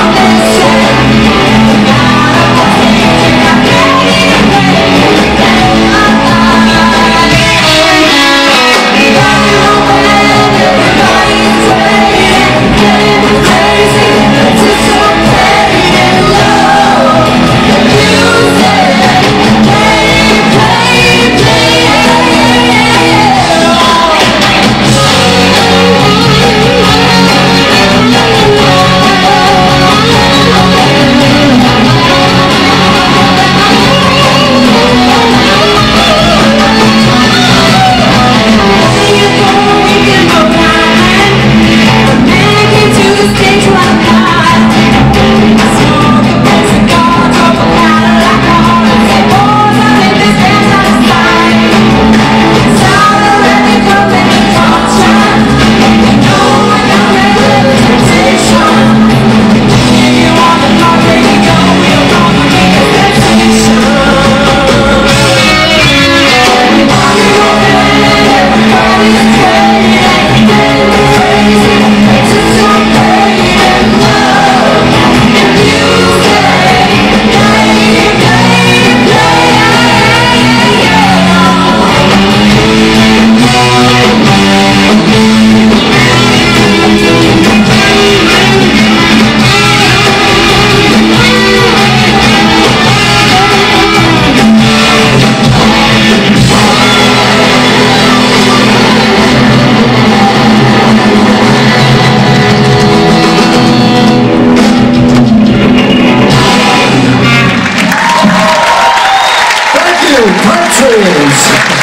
Okay. Tools.